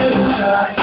Inache.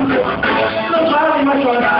¡Nos vamos a ir más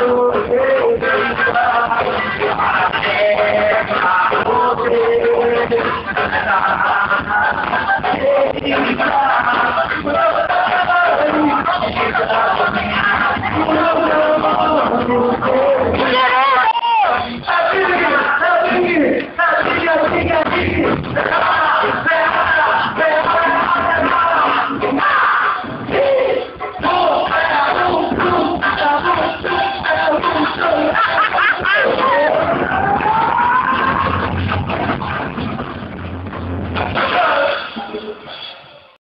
Oh,